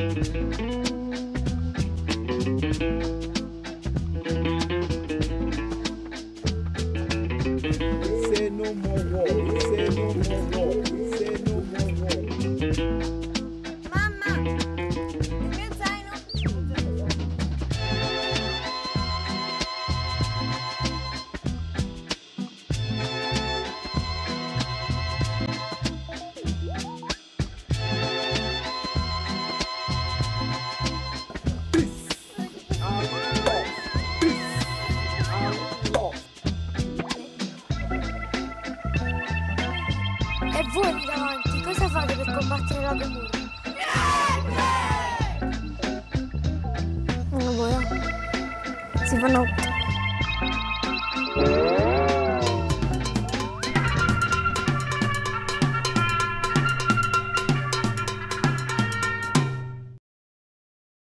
Say no more war. Say no more war. E voi lì davanti, cosa fate per combattere la premura? Niente! Non voglio. Si fanno... notte.